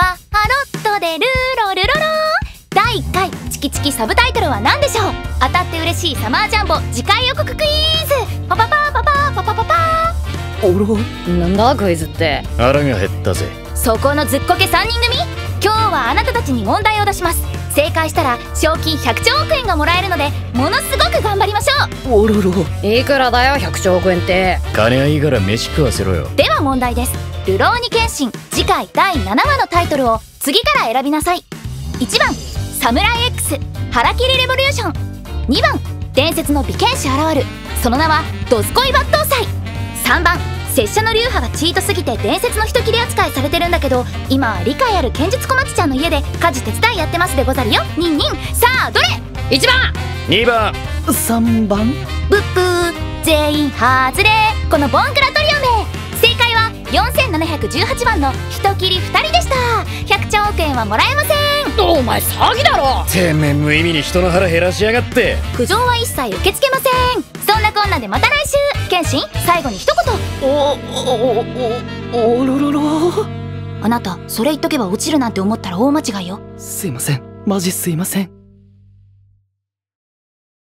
マハロットでルーロルロロ第1回チキチキサブタイトルは何でしょう？当たって嬉しいサマージャンボ次回予告クイズ。パパパーパパーパパ。パパおろなんだクイズって？腹が減ったぜ。ーそこのずっこけ3人組。今日はあなたたちに問題を出します正解したら賞金100兆億円がもらえるのでものすごく頑張りましょおろろ。いくらだよ100兆億円って。金はいいから飯食わせろよ。うでは問題です「流浪に剣心」次回第7話のタイトルを次から選びなさい。1番「サムライ X 腹切りレボリューション」2番「伝説の美剣士現る」その名はドスコイ抜刀斎。3番拙者の流派がチートすぎて伝説の人斬り扱いされてるんだけど今は理解ある剣術小町ちゃんの家で家事手伝いやってますでござるよ。ニンニンさあどれ ?1 番 !2 番。3番?ブッブー。全員外れこのボンクラトリオ名。正解は4718番の人斬り2人でした。100兆億円はもらえません。お前詐欺だろ!てめえ無意味に人の腹減らしやがって。苦情は一切受け付けません。そんなこんなでまた来週謙信最後に一言。おおおおろろろ。あなたそれ言っとけば落ちるなんて思ったら大間違いよ。すいません。マジすいません